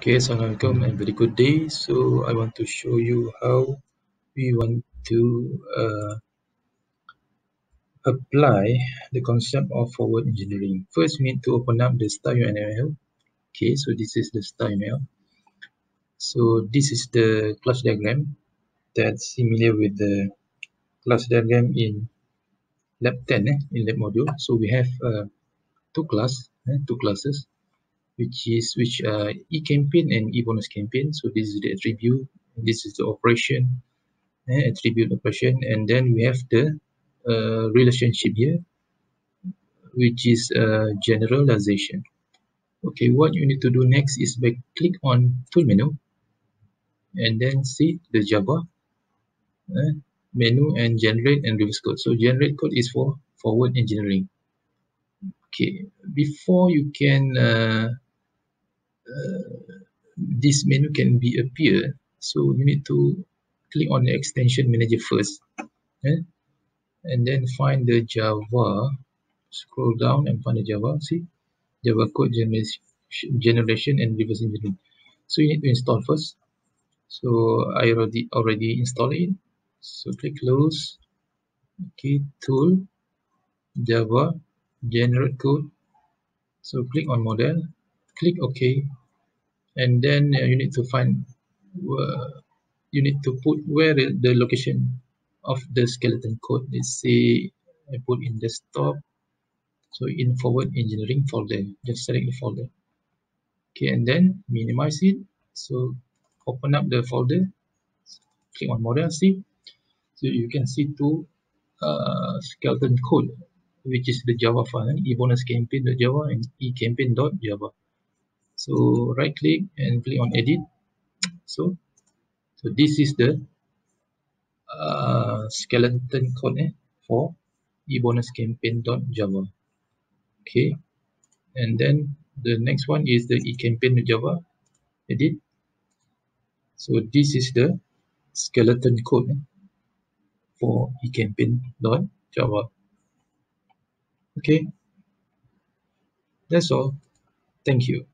Okay, Assalamualaikum and very good day. So I want to show you how we want to uh, apply the concept of forward engineering. First, we need to open up the StarUML. Okay, so this is the StarUML. So this is the class diagram that's similar with the class diagram in lab 10 eh, in lab module. So we have uh, two class, eh, two classes which is which uh, eCampaign and e-bonus campaign. So this is the attribute, this is the operation, uh, attribute operation, and then we have the uh, relationship here, which is uh, generalization. Okay, what you need to do next is by click on tool menu, and then see the Java uh, menu and generate and reverse code. So generate code is for forward engineering. Okay, before you can uh, this menu can be appear. So you need to click on the extension manager first eh? and then find the java. Scroll down and find the java. See? Java code generation and reverse engineering. So you need to install first. So i already already installed it. So click close. Okay tool. Java generate code. So click on model. Click ok and then uh, you need to find uh, you need to put where the, location of the skeleton code. Let's say I put in desktop. So in forward engineering folder. Just select the folder. Okay and then minimize it. So open up the folder. Click on model see? So you can see two uh, skeleton code which is the java file. Ebonus campaign.java and ecampaign.java so right click and click on edit. So so this is the uh, skeleton code eh, for ebonuscampaign.java okay. And then the next one is the ecampaign.java edit. So this is the skeleton code eh, for ecampaign.java okay. That's all. Thank you